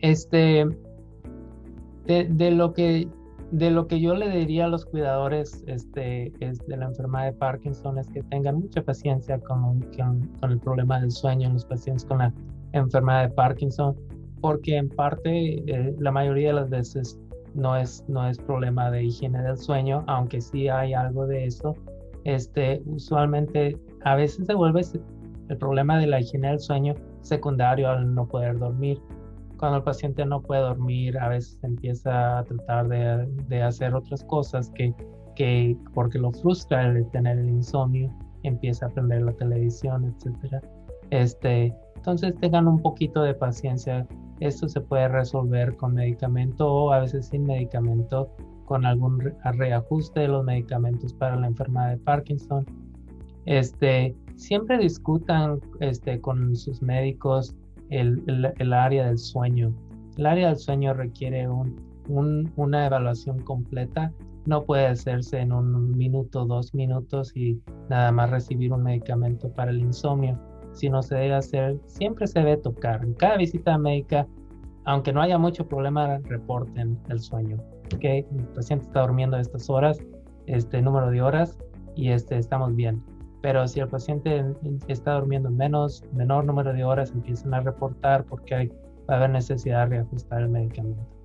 este, de, lo que de lo que yo le diría a los cuidadores este, es de la enfermedad de Parkinson es que tengan mucha paciencia con, con, el problema del sueño en los pacientes con la enfermedad de Parkinson, porque en parte eh, la mayoría de las veces no es, no es problema de higiene del sueño, aunque sí hay algo de eso. Este, usualmente a veces se vuelve el problema de la higiene del sueño secundario al no poder dormir. Cuando el paciente no puede dormir, a veces empieza a tratar de, hacer otras cosas que, que, porque lo frustra el tener el insomnio, empieza a prender la televisión, etc. Este, entonces tengan un poquito de paciencia. Esto se puede resolver con medicamento o a veces sin medicamento, con algún reajuste de los medicamentos para la enfermedad de Parkinson. Este, siempre discutan este, con sus médicos el, el, área del sueño. El área del sueño requiere un, un, una evaluación completa. No puede hacerse en un minuto, dos minutos y nada más recibir un medicamento para el insomnio, sino se debe hacer, siempre se debe tocar. En cada visita médica, aunque no haya mucho problema, reporten el sueño. que El paciente está durmiendo estas horas, este número de horas y este, estamos bien pero si el paciente está durmiendo menos, menor número de horas, empiezan a reportar porque hay, va a haber necesidad de reajustar el medicamento.